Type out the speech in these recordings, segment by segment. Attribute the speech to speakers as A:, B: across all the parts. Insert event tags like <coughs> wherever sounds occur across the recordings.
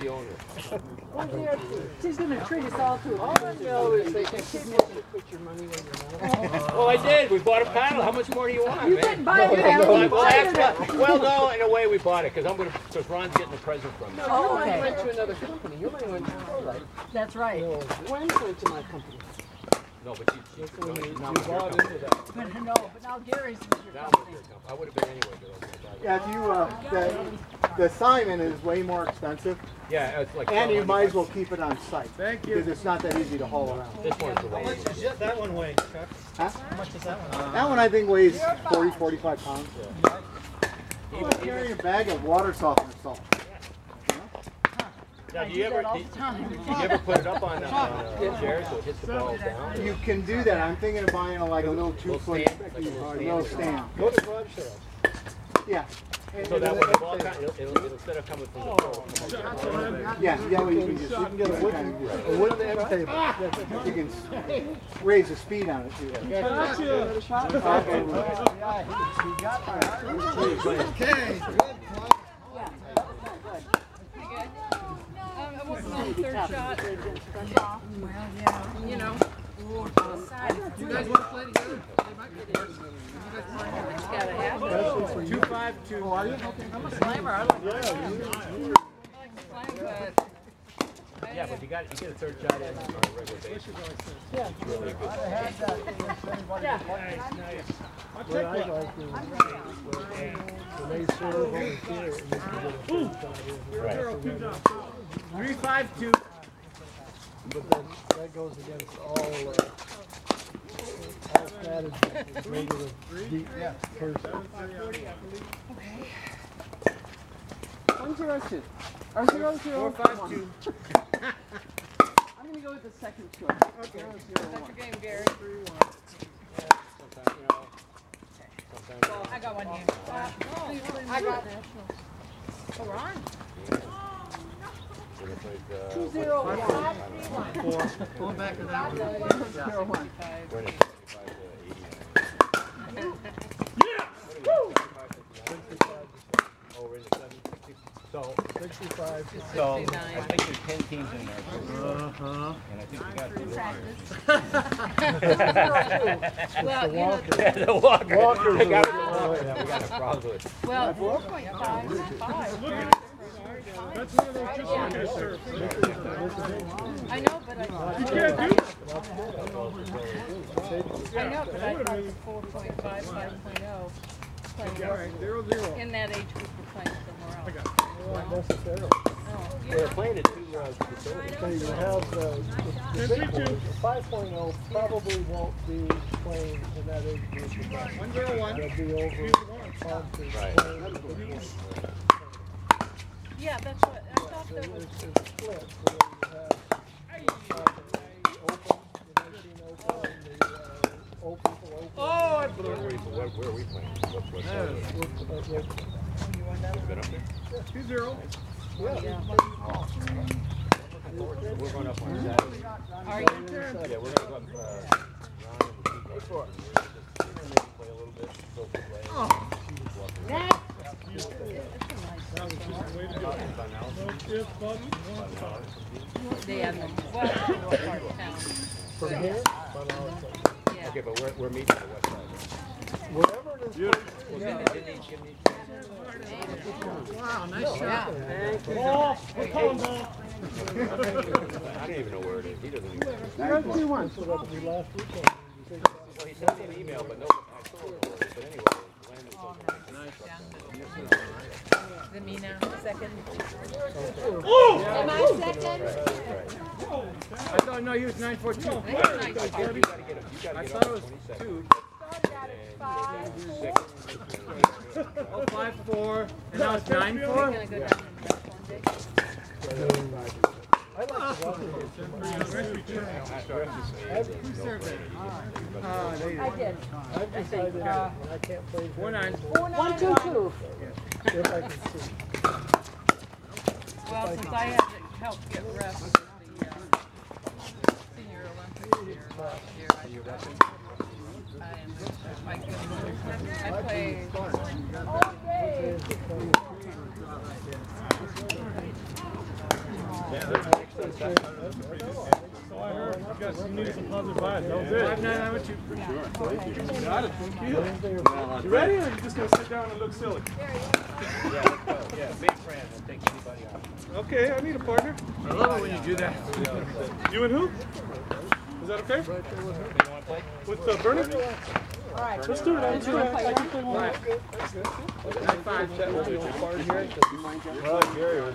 A: the owner.
B: She's gonna treat us all to.
C: All I know is they can keep you put your money where your mouth oh,
A: Well, I did. We bought a paddle. How much more do you want,
B: You
A: man?
B: didn't buy it, you
A: Well,
B: haven't
A: well,
B: bought it.
A: well, no, in a way we bought it because I'm gonna because Ron's getting a present from me.
C: Your
B: Oh,
C: money
B: okay.
C: went to another company. Your money went to Prolite.
B: That's right.
C: Gwen went to my company.
A: No, but you, she, no, she's not with your company.
B: But no, but now Gary's with your
A: Now
B: company.
A: with your company. I would have been anyway, but I was gonna.
D: Yeah, if you, uh, the, the Simon is way more expensive,
A: Yeah, it's like.
D: and you might as well keep it on site.
E: Thank you.
D: Because it's not that easy to haul around.
A: This one's the
E: How
A: one.
E: much does that- that one weigh, Chuck?
D: Huh?
E: How much does that one?
D: That one I think weighs 40, 45 pounds. It's like carrying a bag of water softener salt.
A: Now,
B: I
A: do
B: do
A: you ever,
B: that all the time.
A: did you ever put it up on, uh, on uh, chairs so it hits the balls down?
D: You can do that. I'm thinking of buying a, like a little two
A: Little
D: foot,
A: stand, like little
D: uh,
A: stand.
D: little stand.
E: Go to garage sale.
D: Yeah.
A: So that when the ball kind it'll, it'll, it'll, instead of coming from the floor, it'll come up.
D: Yeah, yeah, well, you can just, you can get a wooden, a wooden end table. You can raise the speed on it too. Okay.
E: Okay.
F: Um, wasn't on the third shot. You know.
C: You guys want to play together?
F: It's gotta happen.
E: Two five two.
D: Oh, are you?
F: I'm a slammer. I like to slam, but
A: Yeah, but you got, you get a third shot in on a regular basis. It's really good. Right.
E: Three five two.
G: But then that goes against all, uh, all strategies, regular, deep person.
C: One zero two. Or zero zero
E: Four five
C: one.
E: two. <laughs>
C: I'm gonna go with the second choice. Okay. Zero zero
F: that's
C: one.
F: your game, Gary.
A: Sometimes, you know, sometimes.
F: I got one here. I got it. Oh, Ron.
A: when it's like, uh,
C: Two zero one.
E: Four. Going back to that one.
C: Zero one.
A: when it's 75 to 89. Oh, we're in the 760. So,
G: Sixty-five,
A: so I think there's 10 teams in there.
E: Uh-huh.
A: And I think we got
F: Well, you know,
A: Yeah, the Walker.
G: Walkers
A: I got
G: are-
A: the Walker that we got a problem with.
F: well, four point five is five.
E: That's one of just like I.
F: I know, but I.
E: You can't do it.
F: I know, but I thought the four point five, five point oh.
E: All right, zero zero.
F: In that age group, we're playing somewhere else.
G: not necessarily.
A: They're playing at two facilities.
G: So you have the, the, the the five oh probably won't be playing in that age group.
E: One zero one.
G: They'll be over
A: Right.
G: Playing.
F: Yeah, that's what, I thought
G: So
F: was,
G: it's, it's split, so you have, open, the nineteen open, the, uh, open for open.
E: Oh, I
A: Where,
E: blew
A: where,
E: it.
A: where, where are we playing? What, what's
E: Yeah.
A: that?
G: With, with,
A: Been up there?
E: Two zero.
A: We're going up on Saturday.
F: are you?
A: Yeah, we're gonna go up, uh, Ron and the Chico. Just maybe play a little bit, go for play.
E: That was just the way to do it.
A: Fun house.
E: No ifs, buts, one stop.
F: They have them, well, in what part of town?
G: from here,
F: Yeah.
A: Okay, but we're, we're meeting on the west side.
G: whatever it is.
A: Well, didn't, didn't he give me?
E: Wow, nice shot.
F: Yeah.
E: We're calling ball.
A: I don't even know where it is. He doesn't even.
C: One.
G: That's what happened last weekend. You say,
A: Well, he sent me an email, but no, I still don't know where it is. But anyway, Glenn is over there.
F: The me second.
E: Oh!
F: Am I second?
E: I thought, no, he was nine four two.
F: Nice.
A: You gotta get him, you gotta
E: I
A: get
E: thought it was
A: to 22nd.
E: two. Oh, five four. And now it's nine four.
F: Rest.
G: I like the Walkers.
E: Ah, there you
B: I
E: go.
B: did.
G: I've decided I can't play
E: Four nine.
B: One, two, two.
G: if I can see.
F: Well, since I had to help get reps at the senior Olympics here last year, I, I am, my goodness, I played.
H: So I heard. You some positive vibes. That was it.
C: Nine, I'm with you.
H: Got it. Thank you. You ready, or you just gonna sit down and look silly?
A: Yeah, let's go. Yeah, make friends and take anybody out.
H: Okay, I need a partner.
C: I love it when you do that.
H: You and who? Is that okay? With uh, Bernie? Let's do it. Let's do it. I can play one.
C: Nine five.
A: Well, Gary was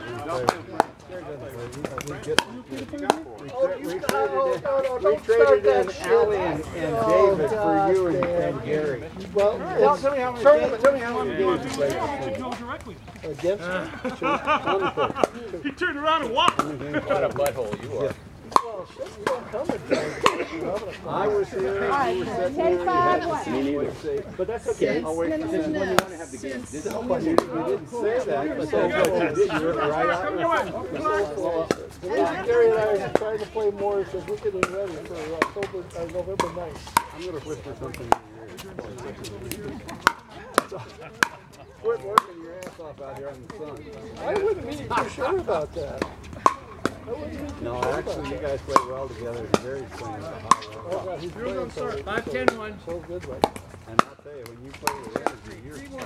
G: We traded in Ally and, and David for you and, and Gary. Well, it's, tell me how many, tell me how many games you played.
H: You go directly.
G: Against <laughs>
H: He turned around and walked.
A: What a butthole you are. <laughs>
G: I was here, you were sitting here, you had to see me say, but that's okay. I'll wait for this one. You want to have the game. You you didn't say that, but that's what you did. You were right
H: Come your way.
G: Well, Gary and I are trying to play more, so we can be ready for October, uh, November ninth. I'm gonna whisper something in your ear. Quit working your ass off out here in the sun. I wouldn't be too sure about that.
I: No, actually, you guys play well together. Very playing at a high level.
G: Oh, God, he's playing so,
C: Five ten one.
G: so good right
I: And I'll tell you, when you play with energy, your, your,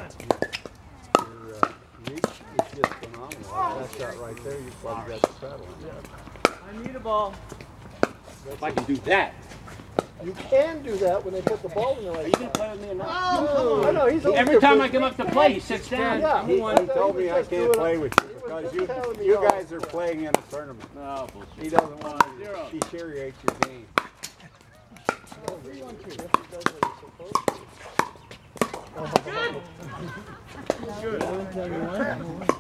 I: your uh, reach is just phenomenal. That shot right there, you probably got the pedal.
C: I need a ball.
A: If I can do that.
G: You can do that when they put the ball in the right
A: Are you gonna play with me or not?
G: Oh, I know, he's over
A: Every time I come up to play, he sits down.
G: Yeah,
I: He, he told me I can't play with you
G: was
I: because you, you guys are playing in a tournament.
A: No, bullshit.
I: He doesn't want to deteriorate your game.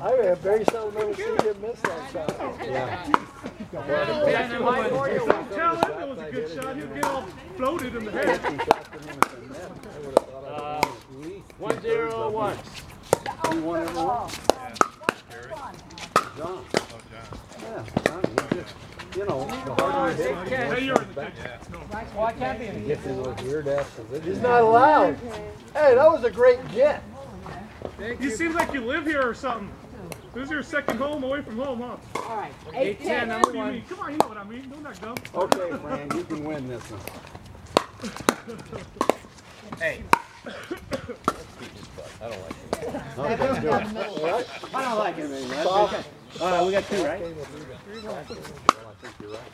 G: I have very seldom ever seen him miss that shot.
I: Yeah.
H: Tell him that was a good shot. He'll get all floated in the head.
I: Two shots in him at the net. I would have thought I'd won at least two
A: One zero one.
I: You won every one? John. Yeah, John, he just, you know, the harder he hits, the more
H: Hey,
I: he
H: you're in the
I: back.
C: Well, I can't be in
I: He gets in those weird ass positions.
G: He's not allowed. Hey, that was a great jet.
H: You seem like you live here or something. This is your second home away from home, huh?
J: All right.
C: Eight ten,
H: What
C: number one.
H: mean? Come on, you know what I mean. Don't that dumb.
I: Okay, Fran, you can win this one. <laughs>
A: Hey. <coughs> <coughs> <coughs> I don't like it.
I: Okay, do it.
A: I don't like him <laughs> man.
G: Soft.
A: Uh, we got two, right?
I: Well, I think you're right.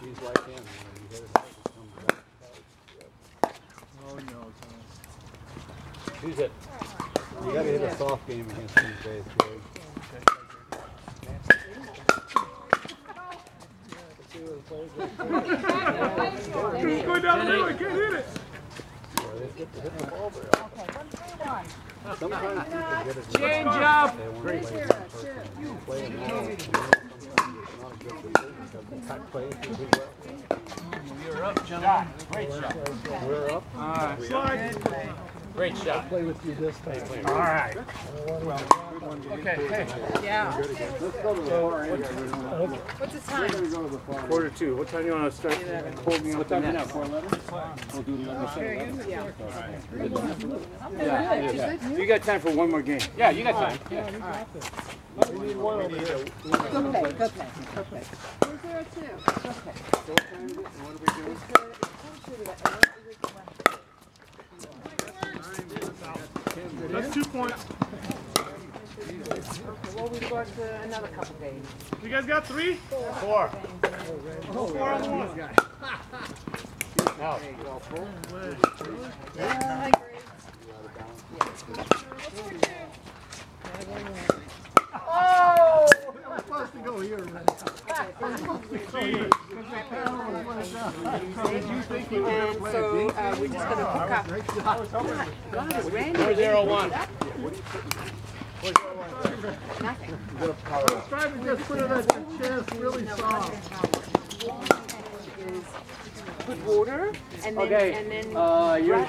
I: She's like him, you know, you hit it hard, it.
H: Oh no,
A: Who's it?
I: You gotta hit a soft game against these guys, Gary.
H: Who's going down the middle? I can't hit it.
I: Sometimes people get it.
C: Change up.
I: They want to play it in person. You play it now, you know, sometimes it's not a good decision because the cut plays will do well.
A: You're up, gentlemen. Great shot.
I: We're up.
H: Slide.
A: Great shot.
G: I'll Play with you this time.
A: All right.
C: Okay, hey.
K: Yeah.
I: Let's go to the far end.
K: What's the time?
I: We're gonna go to the far end.
H: Quarter two. What time do you want to start holding up the net?
A: Four eleven? We'll do eleven.
K: Yeah. yeah.
C: You got time for one more game.
A: Yeah, you got time. Yeah.
G: We need one over here.
K: Go play, go play, go play. Who's there too? Go play.
H: That's two points.
K: Well, we've got uh, another couple games.
H: You guys got three?
A: Four.
H: Four on one.
A: Out.
K: Yeah,
G: Oh! Supposed to go here, man.
K: And so uh, we're just gonna hook up. God, Randy.
A: Four zero one.
K: Nothing.
G: I was trying to just put it at your chest really soft.
K: Put water and then
C: Okay,
K: and then
C: uh, you're,
H: We're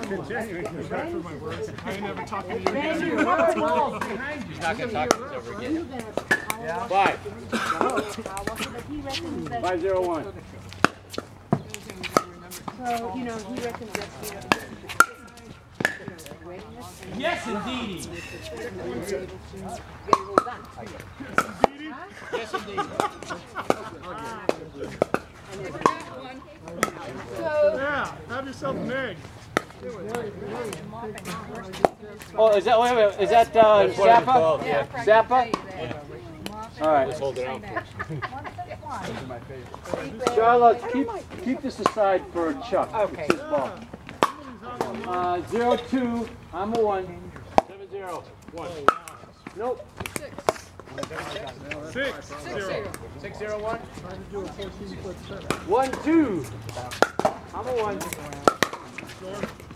H: continuing to try for my words. I ain't never talking to you again.
K: Randy, what's wrong?
A: He's not gonna talk this over again.
C: five.
K: He
C: Five zero one.
K: So, you know, he reckons that, you know.
C: Yes, indeed.
K: Get it all done.
C: Yes, indeed.
K: So,
G: Yeah, have yourself an egg.
C: Oh, is that, wait, wait, is that, uh,
I: That's what it's
C: Zappa?
I: yeah.
C: Zappa? All right.
I: Just hold it out.
C: Charlotte, keep, keep this aside for Chuck. Okay. It's his ball. Uh, zero two, I'm a one.
I: Seven zero. One.
C: Nope.
G: Six. Zero.
I: Six zero one.
G: Trying to do a fourteen foot seven.
C: One, two. I'm a one.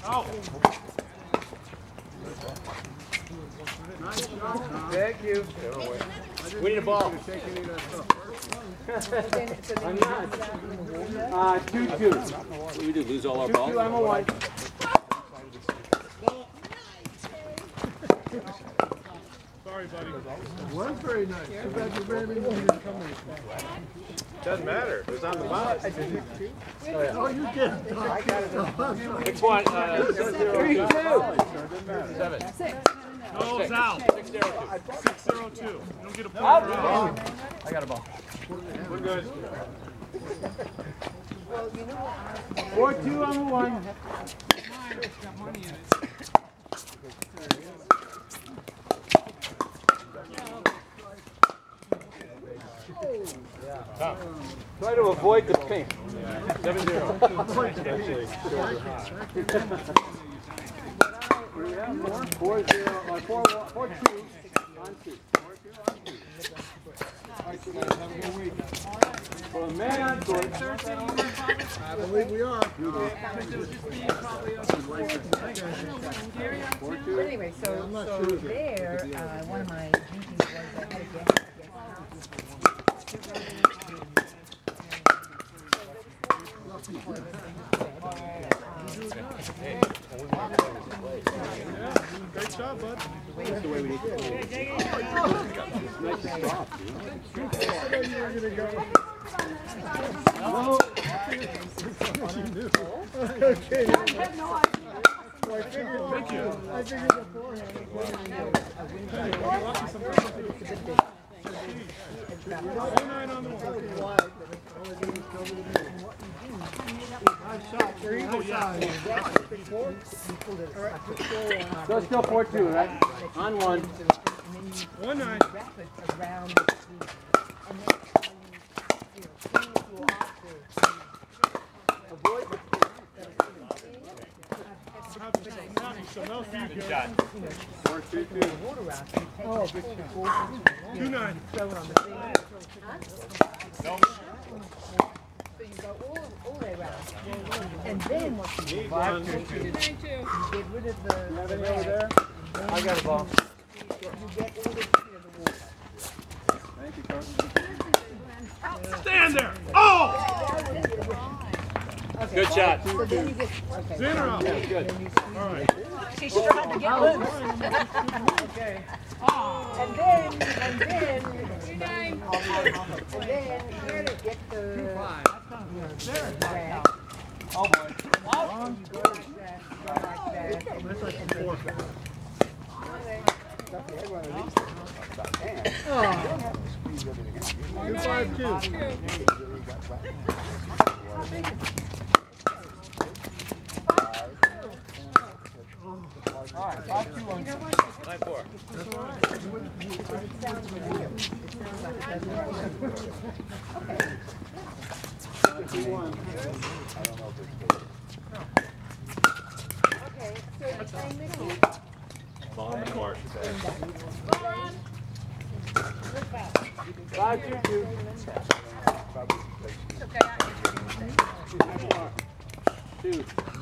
G: Out.
C: Thank you.
I: We need a ball.
C: I'm not. Uh, two, two.
I: What do we do? Lose all our
C: Two,
I: balls?
C: two, I'm a one.
G: Sorry, buddy. Was very nice. Too bad you ran into your coming.
A: Doesn't matter, it was on the box.
G: Oh, you did. <laughs> I got it. <laughs>
I: Six one. Uh,
C: Three, two.
I: seven.
G: No, it's out.
I: Six zero two.
G: Six zero two. You don't get a point.
C: Out.
I: I got a ball.
A: We're good.
C: Four, two, I'm a one. Try to avoid the pink.
I: Seven zero.
C: Have a man.
G: I believe we are.
K: anyway, so, so there, uh, one of my was I had to get, get
G: Great job, bud. Okay. I figured, thank you. I figured beforehand. You're lucky sometimes. One nine on the one. Nice shot, three. Oh, yeah.
C: So it's still four, two, right? On one.
G: One nine.
K: Wrap it around the feet. And then, you know, clean it to off the,
C: Avoid the
G: So no feed
I: Good shot.
C: four, two, two.
K: oh, fork and
G: Two.
K: So you go all, all the way around. And then what you do,
C: Five, two,
K: you get rid of the?
C: I got a ball. Thank you, Carson.
G: Stand there. Oh!
I: Good shot.
K: So then you?
C: Good.
G: All right.
K: She's trying to get loose. Okay. And then, and then, and then, here to get the, you rag.
C: Oh, boy.
K: You go like that, go like that, and
G: That's like
K: and
G: a
K: then-
G: four. Good five two.
C: All right, five, two, one.
I: Nine four.
C: Two, one.
K: Okay, so you're playing middle.
I: Ball on the court.
C: Five, two, two. Two.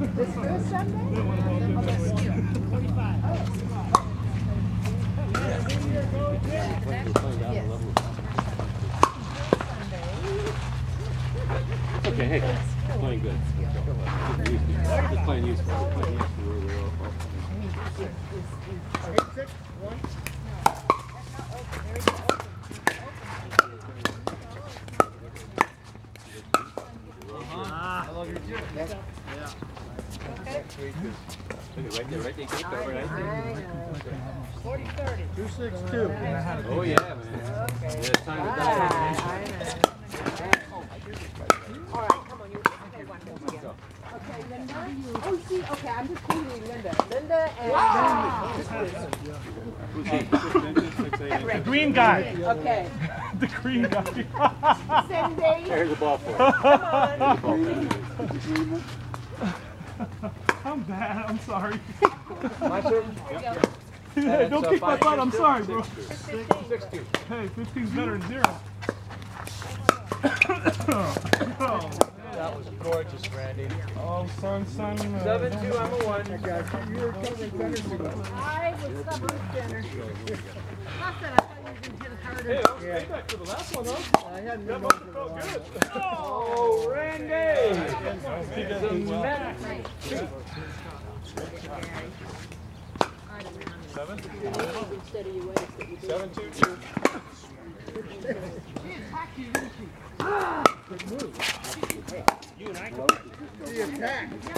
K: This first Sunday?
A: Okay, hey, playing good. Just playing useful. Just playing useful where we're all- all- Look at right there, right there, keep over right there.
K: Forty, thirty.
G: Two six two.
A: Oh, yeah, man. Yeah, it's time to die.
K: All right, come on, you, okay, one more together. Okay, Linda? Oh, see, okay, I'm just calling Linda. Linda and.
H: The green guy.
K: Okay, <laughs>
H: The green guy.
K: Cindy.
A: Here's the ball for you.
K: Come on.
H: I'm bad. I'm sorry.
C: My turn?
H: Don't kick my butt. I'm sorry, bro.
C: Six.
H: Hey, 15's better than zero. oh,
C: That was gorgeous, Randy.
H: oh, son, son. uh,
C: Seven two, I'm a one.
G: You're covering better than
K: I was covering dinner.
C: Hey, that was payback for the last one, huh?
G: I hadn't
C: That must have
G: the
C: felt
G: line.
C: good. Oh, Randy!
H: He does well.
C: Seven?
K: Instead of you wait, that you.
C: Seven two two.
G: The attack. He's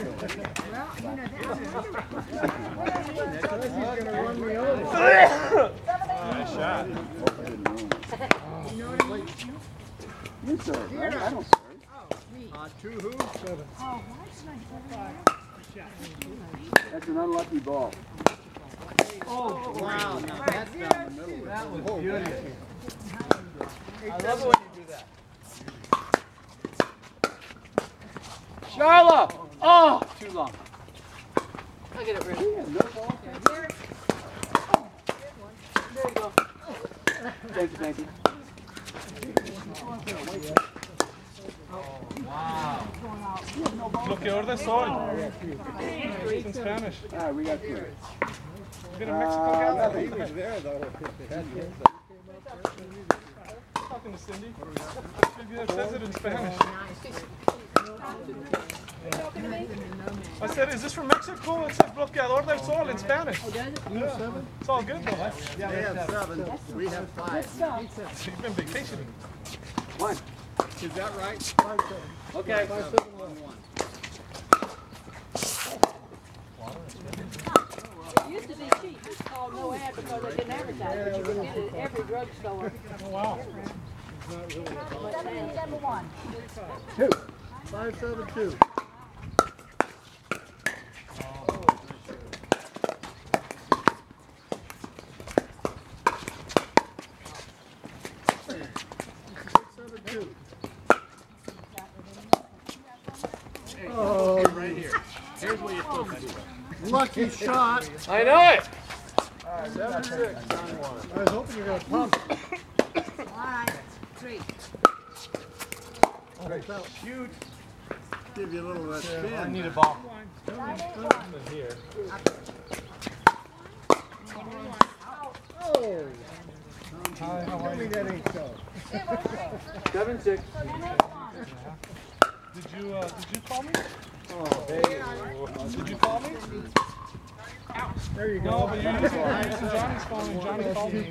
G: run me over. <laughs>
I: You serve, right? I don't serve.
G: Uh, two who? Seven.
I: That's an unlucky ball.
G: Oh, Wow, now that's down the middle. That was beautiful.
C: I love it when you do that.
L: Shaarla! Oh, too long.
K: I'll get it ready.
L: Thank you, thank you.
H: Lo que orden soy. In Spanish.
I: Ah, we got two.
H: Been in Mexico,
I: Uh,
H: gal?
I: nothing.
G: He was there though. if it had been.
H: Talking to Cindy. Cindy that says it in Spanish. I said, is this from Mexico? It says bloqueador del sol in Spanish. Yeah. It's all good though. huh?
G: They have seven, we have five. <laughs>
H: You've been vacationing.
L: One.
G: Is that right? Five, seven.
L: Okay.
G: Five, seven, one, one.
K: It used to be cheap. It's called no ad because they didn't advertise it. You could get it at every drugstore.
H: Oh, wow.
K: Seven, seven, one.
G: Five, seven, two. Six, seven, two. Oh,
C: Right here. Here's where you're supposed to do it.
G: Lucky shot.
C: I know it! Seven six, I'm one.
G: I was hoping you were gonna pump.
K: One, three.
G: Shoot. Give you a little of that
C: I need a ball. Here.
G: Oh. Tell me that ain't so.
L: Seven, six.
H: Did you, uh, did you call me?
C: Oh,
H: Did you call me?
G: There you go.
H: No, but you used Johnny's and Johnny called me.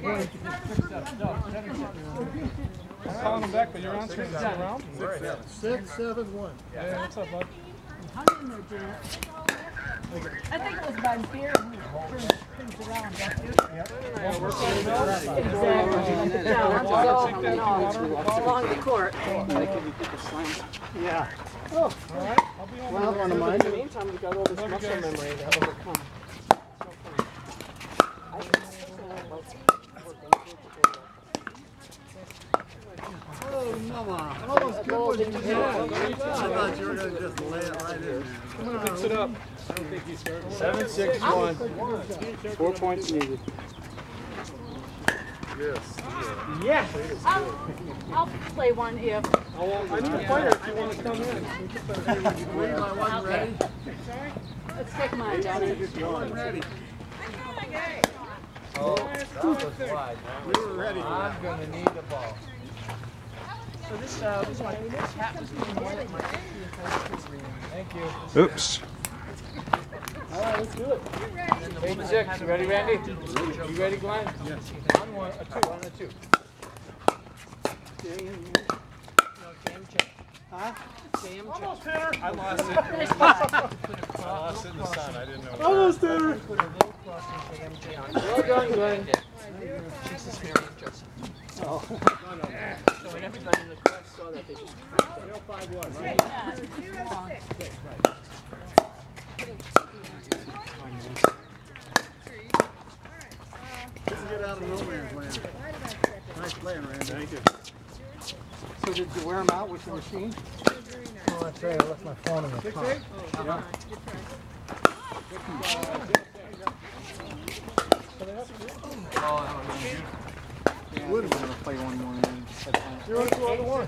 H: I'm calling him back, but you're answering. Is he around?
G: Six, seven, one.
H: Hey, what's up, bud?
D: I think it was about beer and turns things around, don't you?
K: Along the court.
G: Yeah.
H: Oh, all right, I'll be on.
G: Well, one of mine.
K: In the meantime, we've got all this
H: Love
K: muscle memory to overcome.
G: Oh, mama. Almost good one you did. I thought you were gonna just lay it right in there.
C: Mix it up. Seven six one.
L: Four points needed.
G: This.
C: Yes.
H: I'll, I'll play one if.
D: Oh, well, I need a player if you want to come in.
H: Okay. Let's take mine, Johnny.
D: I'm Ready.
K: Oh, that was wide.
D: We were ready.
K: I'm gonna need the ball.
C: So this, uh, this one, this hat was being worn at my
K: Thank you.
M: Oops.
K: All right, let's do it. Eight six. You ready, Randy? You ready, Glenn? Yes. On one, a two, on a two.
C: Huh? Jam
K: Almost hit her. I lost it. I lost it in the sun. I didn't know.
D: Almost hit.
C: Put a little cross on it.
K: Well done, Glenn.
C: Jesus, Mary, and Joseph.
D: Oh.
C: So when everybody in the class saw that, they just.
D: Couldn't get out of no man's land. Nice playing, Randy. Thank you.
C: So did you wear them out with the machine?
D: Oh, that's right. I left my phone in the car. Yeah.
C: Would have been able to play one more and then had
D: Zero two on the one.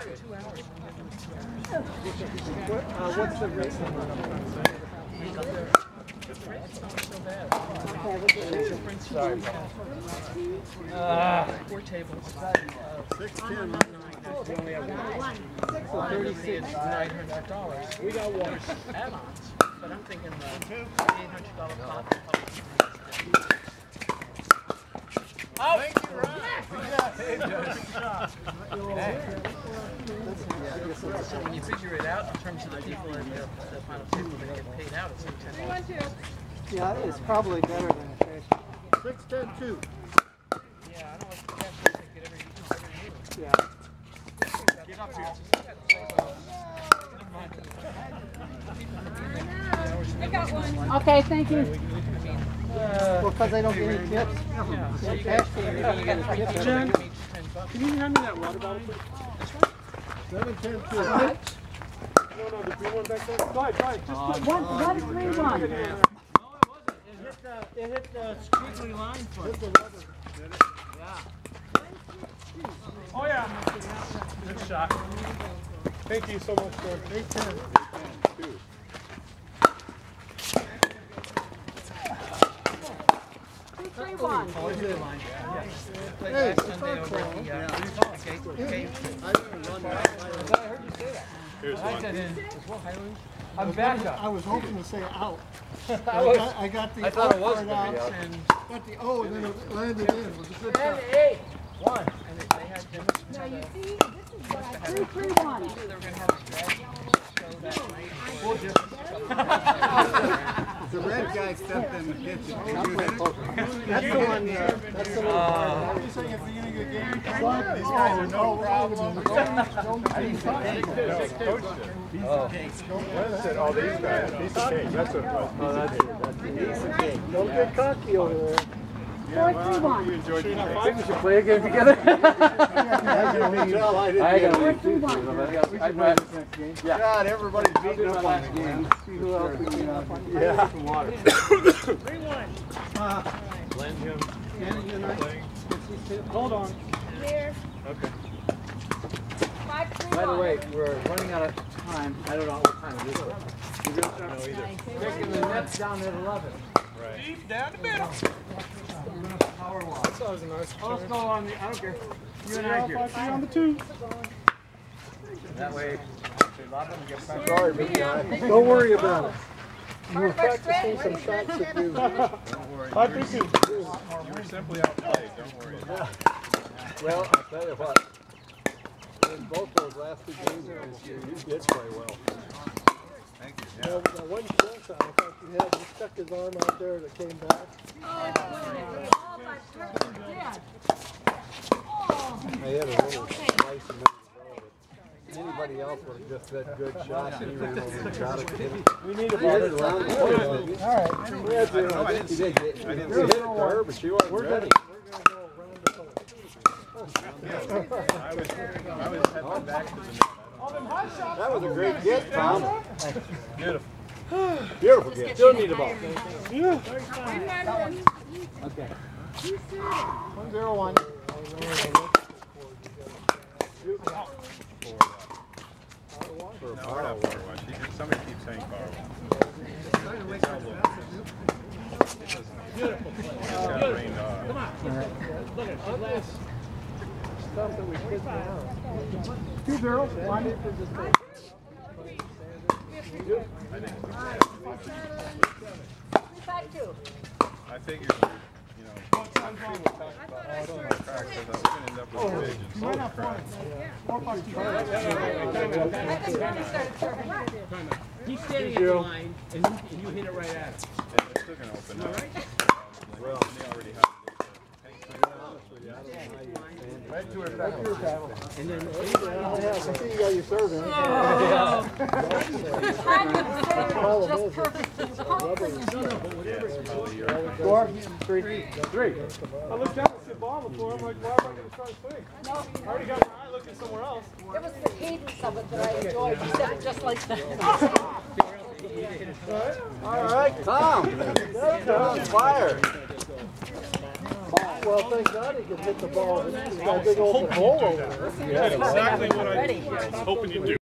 D: uh, what's the race number?
C: It's not so bad.
K: Sorry.
C: Four tables.
D: Six ten.
C: We only have one. So thirty-six, nine hundred dollars.
D: We got one.
C: Add-ons, but I'm thinking the eight hundred dollar pop.
K: Thank you,
C: When you figure it out in terms of the people in the, the final table that get paid out, it's like ten dollars.
H: Yeah, it's probably better than a trash.
D: Six ten two.
C: Yeah, I don't like the cash they get every, every year.
H: Yeah.
C: Get up here.
H: Okay, thank you.
C: Well,
H: because they don't get any tips.
C: Yeah, so you
H: Cash
C: got, you
H: you
C: got
H: get
C: three
H: tips.
D: Jen?
C: that give me each ten bucks.
D: Can you hand me that water bottle, please? Seven ten two. No, no, the green one back there. Fine, fine. Just put
H: One, one, three, one.
C: It hit the, it hit the squiggly line for
D: Hit the rubber.
K: Oh, yeah. Good shot.
D: Thank you so much, sir. Eight ten.
H: Two, three, one.
D: Hey, it's our call.
C: at the,
D: Yeah.
C: Gate- Gate-
D: I didn't run that.
K: I heard you say that.
G: Here's
K: I
G: one.
K: said in. I'm back
D: I was hoping to say out. <laughs>
K: I
D: I
K: was.
D: got, I got the
K: I thought it was
D: part out.
K: out.
C: And,
D: Got the O and then it landed in. It was a good shot.
K: eight. One.
C: and they they had, they have
H: Now
C: had
H: you see, this is what I, three, three, one.
C: they were gonna have a strategy show that night. <laughs> <laughs>
D: The red guy stepped in the kitchen.
C: That's the one, uh, that's the one.
K: Uh,
D: What you saying at the beginning of the game? These guys are no problem.
G: Glenn said, oh, these guys, piece of cake, that's what it was.
K: Oh, that's it. That's it.
G: Piece of cake.
D: Don't get cocky over there.
H: Four, three,
G: You
H: one.
G: enjoyed the
K: I
G: cake.
K: think we should play a game together. <laughs>
D: I can tell I didn't
K: I
D: get
K: gotta
D: it.
K: leave too. soon. I got- I might- Yeah.
D: God, everybody's
K: I'll do
D: beating
K: my
D: up on
K: last
D: me.
K: game. See who else we can up on.
D: Yeah.
K: Some water.
G: Lend him. playing.
D: Hold on.
H: Here.
G: Okay.
H: Five, three,
K: By the
H: one.
K: way, we're running out of time. I don't know what time it is. but We're gonna
G: No, either.
K: start taking the nets down at eleven.
G: Right.
K: Deep down the middle. Power walk.
D: That was a nice
K: Let's go on the, I don't care. You and I
D: Zero,
K: here.
D: five, three on the two.
K: That way. they love them, get back.
D: Sorry, big guy. Don't worry about it. You were practicing some shots that you. Five, three, two.
G: You were simply outplayed, don't worry.
K: Well, I'll tell you what.
I: both those last two games this year, you did play well.
G: Well, that one short I thought you had, he stuck his arm out there that came back.
I: I had a little slice. Anybody else would have just said good shot, he ran over and shot it.
G: We need
I: it around the corner.
G: All right.
I: We had to, I think he did get, he hit it to her, but she wasn't ready.
G: we're gonna go around the corner.
N: I was, I was heading back to the
I: That was a great gift, Tom.
N: Beautiful.
I: Beautiful get. Still need a ball.
H: Okay.
G: One zero one.
I: For a
N: No, we're
I: foul.
N: not far away. She- Somebody keeps saying far away. Got rained uh, off.
G: Look at all this stuff that we put down. Two zero, one.
B: Five two.
N: I figured, you know, I'm sure we'll talk about all the cracks, so that we're gonna end up with a big and slow crack.
A: He's standing at the line, and you, and you hit it right at him.
N: And it's still gonna open up. Well, they already have.
I: To
G: Yeah, I looked down and said ball floor. I'm like, why am I gonna try to swing? I already got my eye looking somewhere else.
B: it was the cadence of it that I enjoyed. You said it just like that.
I: All right, Tom. Tom's fire.
G: Well, thank God he could hit the ball. He's got a big old hole over there.
N: That's exactly what I was hoping you'd do.